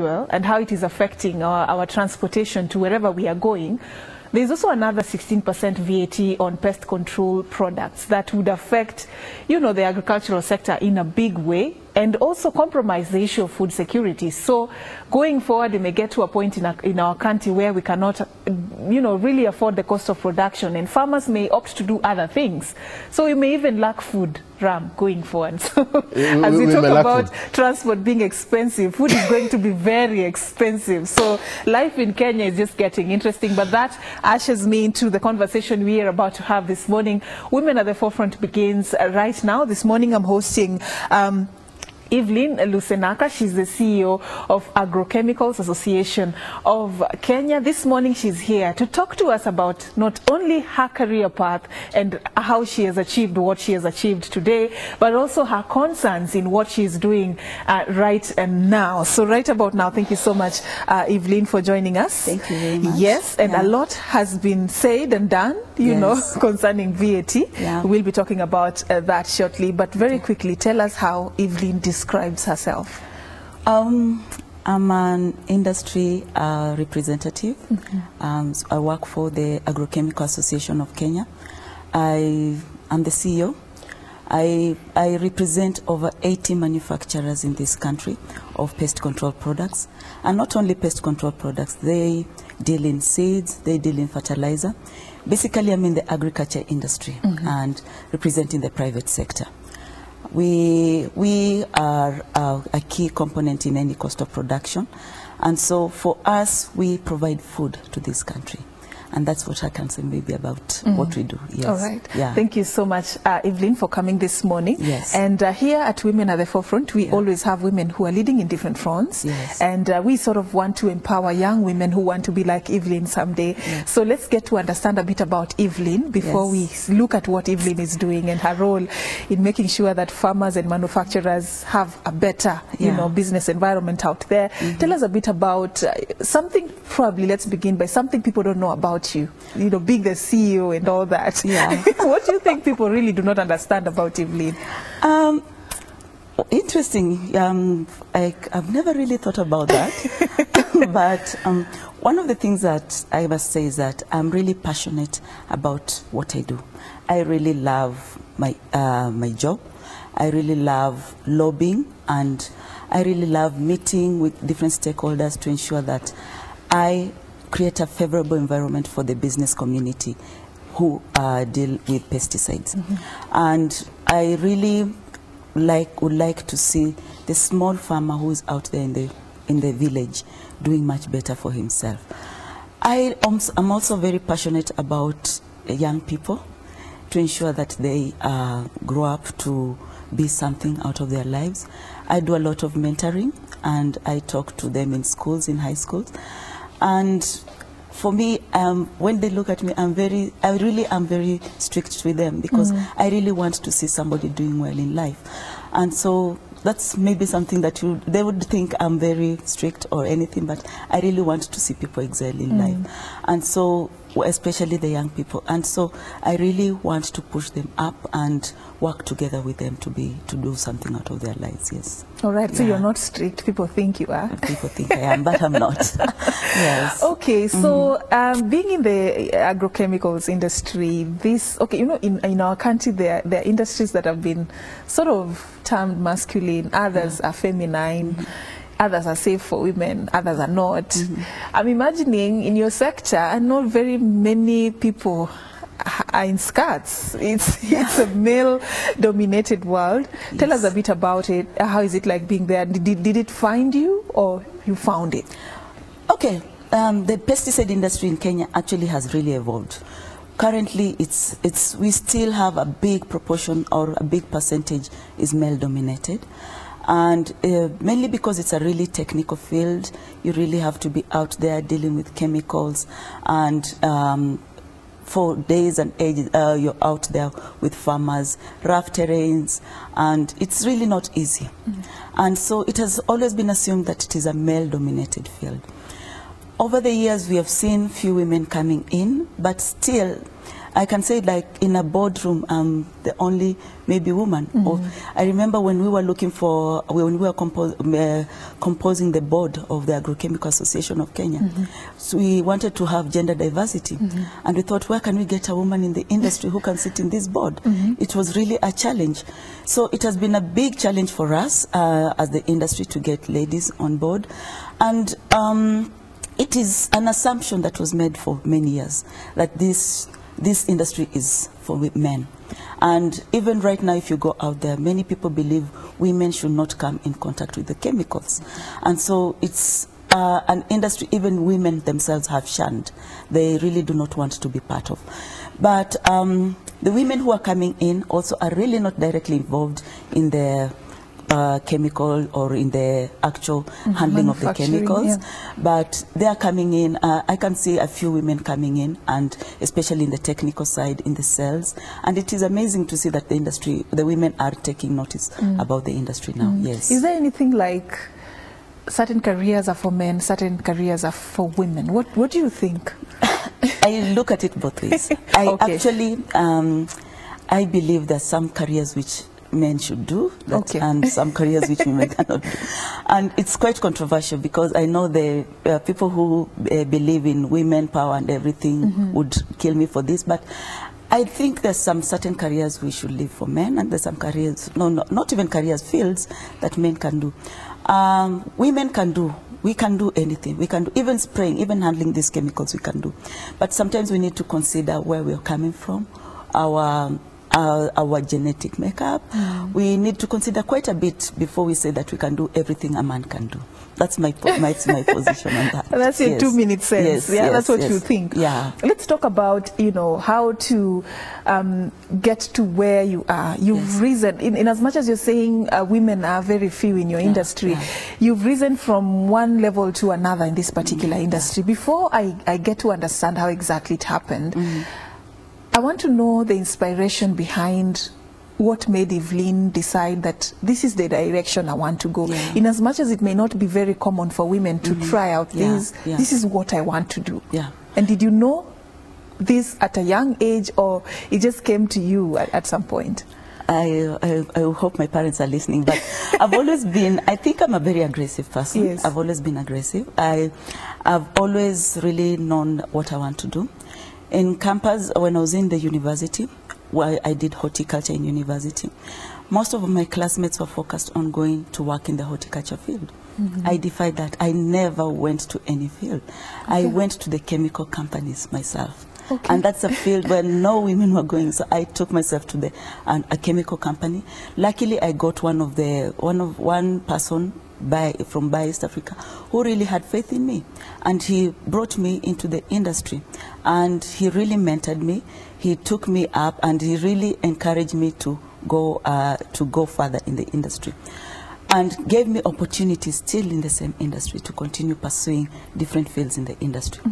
fuel and how it is affecting our, our transportation to wherever we are going, there's also another 16% VAT on pest control products that would affect, you know, the agricultural sector in a big way and also compromise the issue of food security. So going forward, we may get to a point in, a, in our country where we cannot, you know, really afford the cost of production and farmers may opt to do other things. So we may even lack food, Ram, going forward. So as we, we talk about food. transport being expensive, food is going to be very expensive. So life in Kenya is just getting interesting. But that ushers me into the conversation we are about to have this morning. Women at the Forefront begins uh, right now. This morning I'm hosting um, Evelyn Lusenaka, she's the CEO of Agrochemicals Association of Kenya. This morning she's here to talk to us about not only her career path and how she has achieved what she has achieved today, but also her concerns in what she's doing uh, right and now. So right about now, thank you so much, uh, Evelyn, for joining us. Thank you very much. Yes, and Yeah. a lot has been said and done, you know, concerning VAT. Yeah. We'll be talking about uh, that shortly, but very quickly, tell us how Evelyn describes herself. Um, I'm an industry uh, representative. Um, so I work for the Agrochemical Association of Kenya. I am the CEO. I, I represent over 80 manufacturers in this country of pest control products. And not only pest control products, they deal in seeds, they deal in fertilizer. Basically, I'm in the agriculture industry and representing the private sector. We, we are uh, a key component in any cost of production. And so for us, we provide food to this country. And that's what I can say maybe about what we do. Yes. All right. Yeah. Thank you so much, uh, Evelyn, for coming this morning. Yes. And uh, here at Women at the Forefront, we Yeah. always have women who are leading in different fronts. Yes. And uh, we sort of want to empower young women who want to be like Evelyn someday. Yes. So let's get to understand a bit about Evelyn before we Yes. s- look at what Evelyn is doing and her role in making sure that farmers and manufacturers have a better, you know, business environment out there. Tell us a bit about uh, something, probably let's begin by something people don't know about you. You know, being the CEO and all that. Yeah. what do you think people really do not understand about Evelyn? Um, interesting. Um, I, I've never really thought about that. but um, one of the things that I must say is that I'm really passionate about what I do. I really love my, uh, my job. I really love lobbying and I really love meeting with different stakeholders to ensure that I create a favorable environment for the business community who uh, deal with pesticides. And I really like would like to see the small farmer who is out there in the in the village doing much better for himself. I am I'm also very passionate about young people to ensure that they uh, grow up to be something out of their lives. I do a lot of mentoring and I talk to them in schools, in high schools. And for me, um, when they look at me, I'm very, I really am very strict with them because I really want to see somebody doing well in life. And so that's maybe something that you, they would think I'm very strict or anything, but I really want to see people excel in life. And so, especially the young people. And so I really want to push them up and work together with them to be, to do something out of their lives, yes. All right, so you're not strict. People think you are. People think I am, but I'm not. yes. Okay, so mm-hmm. um, being in the agrochemicals industry, this okay, you know, in in our country there there are industries that have been sort of termed masculine, others mm-hmm. are feminine. Mm-hmm. Others are safe for women, others are not. I'm imagining in your sector, not very many people are in skirts. It's it's a male-dominated world. Tell us a bit about it. How is it like being there? Did, did it find you, or you found it? Okay, um, the pesticide industry in Kenya actually has really evolved. Currently, it's, it's, we still have a big proportion or a big percentage is male dominated. And uh, mainly because it's a really technical field, you really have to be out there dealing with chemicals and um, for days and ages, uh, you're out there with farmers, rough terrains, and it's really not easy. And so it has always been assumed that it is a male-dominated field. Over the years, we have seen few women coming in, but still, I can say like in a boardroom, I'm the only maybe woman. Or I remember when we were looking for, when we were compos uh, composing the board of the Agrochemical Association of Kenya, so we wanted to have gender diversity. And we thought, where can we get a woman in the industry who can sit in this board? It was really a challenge. So it has been a big challenge for us uh, as the industry to get ladies on board. And um, it is an assumption that was made for many years that this this industry is for men. And even right now, if you go out there, many people believe women should not come in contact with the chemicals. And so it's uh, an industry even women themselves have shunned. They really do not want to be part of. But um, the women who are coming in also are really not directly involved in the uh, chemical or in the actual handling of the chemicals. yeah. But they are coming in. Uh, I can see a few women coming in, and especially in the technical side, in the cells. And it is amazing to see that the industry, the women are taking notice about the industry now. Yes. Is there anything like certain careers are for men, certain careers are for women? What What do you think? I look at it both ways. I Okay. actually, um, I believe there's some careers which men should do that, Okay. and some careers which women cannot do. And it's quite controversial because I know the uh, people who uh, believe in women power and everything would kill me for this, but I think there's some certain careers we should leave for men, and there's some careers, no, no not even careers, fields that men can do. Um, women can do. We can do anything. We can do even spraying, even handling these chemicals. We can do, but sometimes we need to consider where we're coming from, our our, our genetic makeup. We need to consider quite a bit before we say that we can do everything a man can do. That's my po- my, my position on that. That's your Yes. two minute sense. Yes, yeah, yes, that's what you think. Yeah. Let's talk about you know how to um, get to where you are. You've risen in, in as much as you're saying uh, women are very few in your industry. yeah. You've risen from one level to another in this particular industry. Before I, I get to understand how exactly it happened, Mm. I want to know the inspiration behind what made Evelyn decide that this is the direction I want to go. Yeah. In as much as it may not be very common for women to mm-hmm. try out Yeah, this, yeah. this is what I want to do. Yeah. And did you know this at a young age or it just came to you at, at some point? I, I, I hope my parents are listening, but I've always been, I think I'm a very aggressive person. Yes. I've always been aggressive. I, I've always really known what I want to do. In campus, when I was in the university, where I did horticulture in university, most of my classmates were focused on going to work in the horticulture field. Mm-hmm. I defied that. I never went to any field. I went to the chemical companies myself. Okay. And that's a field where no women were going. So I took myself to the an, a chemical company. Luckily, I got one of the one of one person by from Bayer East Africa who really had faith in me, and he brought me into the industry, and he really mentored me. He took me up, and he really encouraged me to go uh, to go further in the industry and gave me opportunities still in the same industry to continue pursuing different fields in the industry.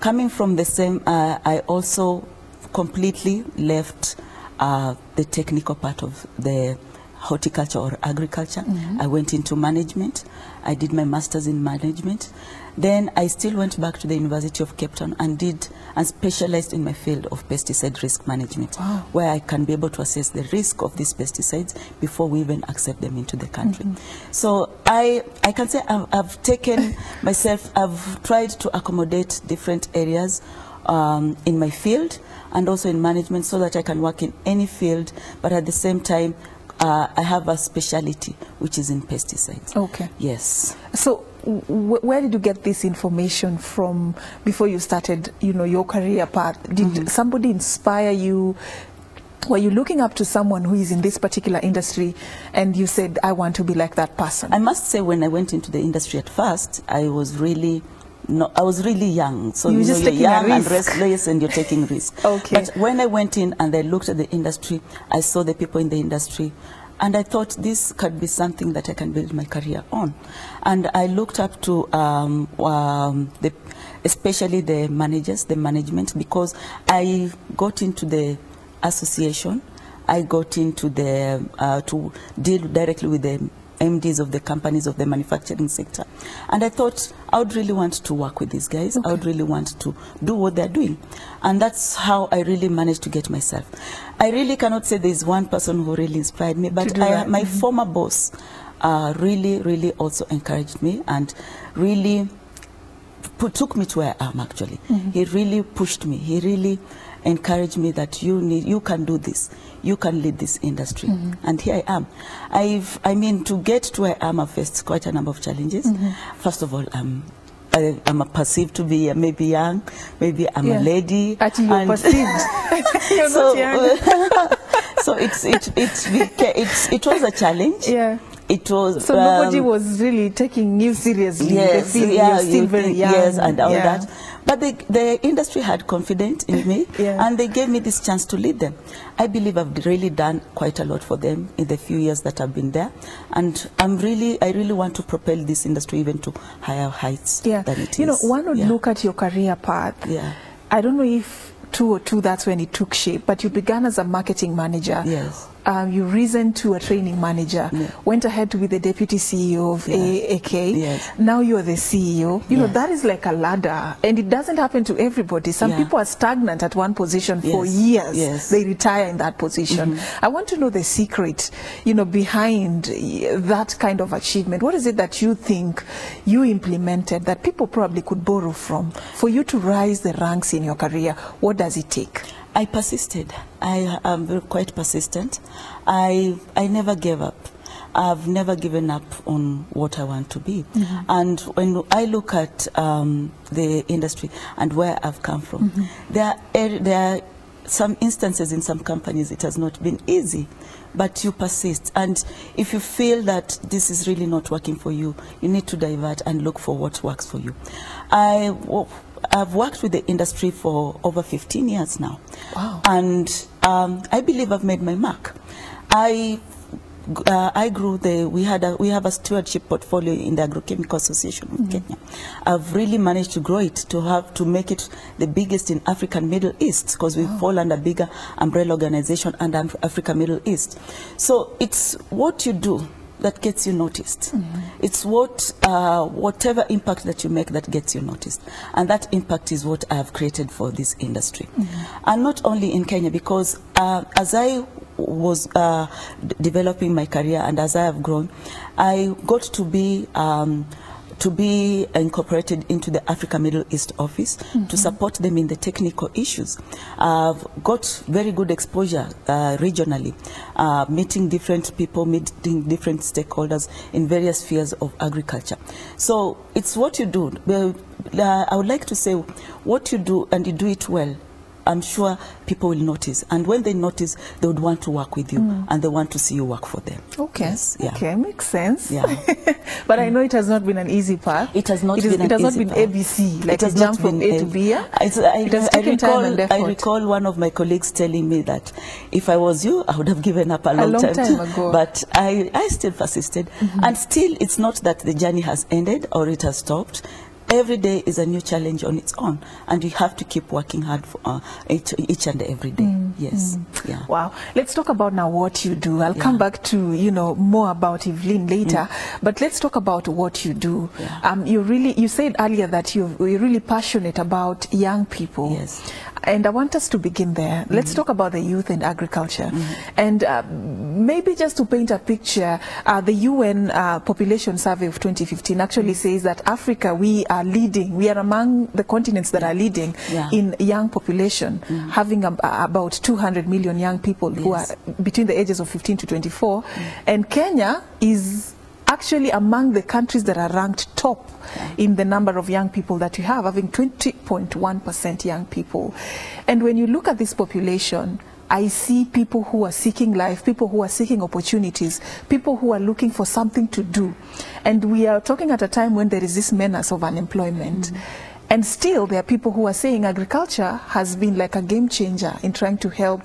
Coming from the same, uh, I also completely left uh, the technical part of the horticulture or agriculture. I went into management. I did my master's in management. Then I still went back to the University of Cape Town and did and specialized in my field of pesticide risk management, Wow. where I can be able to assess the risk of these pesticides before we even accept them into the country. So I, I can say I've, I've taken myself, I've tried to accommodate different areas um, in my field and also in management so that I can work in any field, but at the same time, uh, I have a specialty which is in pesticides. Okay. Yes. So where did you get this information from before you started, you know, your career path? Did mm-hmm. somebody inspire you? Were you looking up to someone who is in this particular industry and you said, I want to be like that person? I must say, when I went into the industry at first, I was really, no, I was really young. So You were you know, just you're young and restless, and you're taking risk. Okay. But when I went in and I looked at the industry, I saw the people in the industry, and I thought this could be something that I can build my career on. And I looked up to um, um, the, especially the managers, the management, because I got into the association. I got into the uh, to deal directly with the MDs of the companies of the manufacturing sector. And I thought I would really want to work with these guys. I would really want to do what they're doing. And that's how I really managed to get myself. I really cannot say there's one person who really inspired me, but I, my former boss uh, really, really also encouraged me and really put, took me to where I am actually. He really pushed me. He really encouraged me that you need, you can do this. You can lead this industry. Mm -hmm. And here I am. I've, I mean, to get to where I am, I've faced quite a number of challenges. Mm -hmm. First of all, um, I, I'm perceived to be maybe young, maybe I'm Yeah. a lady. Actually, you're perceived. You're so, not young. so it's, it, it, it, it's, it was a challenge. Yeah. It was. So nobody um, was really taking you seriously. Yes, they feel yeah, you're still you very young. yes, and all Yeah. that. But the, the industry had confidence in me, Yeah. and they gave me this chance to lead them. I believe I've really done quite a lot for them in the few years that I've been there, and I'm really, I really want to propel this industry even to higher heights Yeah. than it is. you know, one would Yeah. look at your career path. Yeah. I don't know if two or two that's when it took shape, but you began as a marketing manager. Yes. Um, you risen to a training manager, Yeah. went ahead to be the deputy CEO of Yeah. AAK. Yes. Now you're the CEO. You know, that is like a ladder, and it doesn't happen to everybody. Some people are stagnant at one position for years. Yes. They retire in that position. I want to know the secret, you know, behind that kind of achievement. What is it that you think you implemented that people probably could borrow from for you to rise the ranks in your career? What does it take? I persisted. I am very quite persistent. I I never gave up. I've never given up on what I want to be. Mm-hmm. And when I look at um, the industry and where I've come from, mm-hmm. there are er, there are some instances in some companies it has not been easy. But you persist, and if you feel that this is really not working for you, you need to divert and look for what works for you. I I've worked with the industry for over 15 years now. Wow. And um, I believe I've made my mark. I uh, I grew the we had a, we have a stewardship portfolio in the agrochemical association of Kenya. I've really managed to grow it to have to make it the biggest in African Middle East because we fall under bigger umbrella organization under Af- Africa Middle East. So it's what you do that gets you noticed. It's what uh, whatever impact that you make that gets you noticed, and that impact is what I have created for this industry, and not only in Kenya because uh, as I was uh, d- developing my career and as I have grown, I got to be. Um, to be incorporated into the Africa Middle East office to support them in the technical issues. I've got very good exposure uh, regionally, uh, meeting different people, meeting different stakeholders in various spheres of agriculture. So it's what you do. Uh, I would like to say what you do and you do it well. I'm sure people will notice, and when they notice, they would want to work with you, mm. and they want to see you work for them. Okay. Yes, yeah. Okay, makes sense. Yeah. but mm. I know it has not been an easy path. It has not It is- been It an has not easy been path. ABC, like It has jump from A to. B. yeah? I, It has I taken time recall, and I recall one of my colleagues telling me that if I was you, I would have given up a long, a long time time ago. But I, I still persisted. Mm -hmm. And still, it's not that the journey has ended or it has stopped. Every day is a new challenge on its own, and you have to keep working hard for uh, each, each and every day. Mm-hmm. Yes, yeah. Wow. Let's talk about now what you do. I'll come back to, you know, more about Evelyn later, but let's talk about what you do. Mm. Yeah. Um, you really, you said earlier that you, you're really passionate about young people. Yes. And I want us to begin there. Let's talk about the youth and agriculture. And uh, maybe just to paint a picture, uh, the UN uh, population survey of 2015 actually says that Africa, we are leading, we are among the continents that are leading Yeah. in young population, having ab- about 200 million young people who are between the ages of 15 to 24. And Kenya is actually among the countries that are ranked top in the number of young people that you have, having 20.1% young people. And when you look at this population, I see people who are seeking life, people who are seeking opportunities, people who are looking for something to do. And we are talking at a time when there is this menace of unemployment. Mm-hmm. And still, there are people who are saying agriculture has been like a game changer in trying to help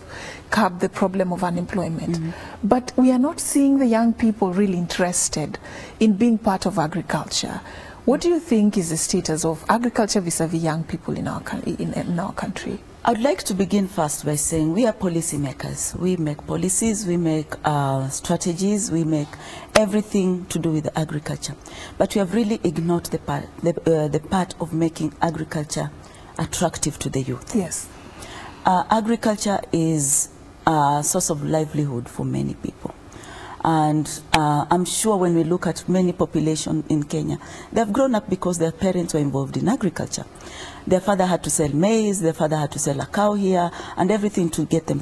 curb the problem of unemployment. Mm-hmm. But we are not seeing the young people really interested in being part of agriculture. What do you think is the status of agriculture vis-a-vis young people in our, in, in our country? I'd like to begin first by saying we are policymakers. We make policies, we make uh, strategies, we make everything to do with agriculture. But we have really ignored the part, the, uh, the part of making agriculture attractive to the youth. Yes. Uh, agriculture is a source of livelihood for many people. And uh, I'm sure when we look at many population in Kenya, they have grown up because their parents were involved in agriculture. Their father had to sell maize, their father had to sell a cow here, and everything to get them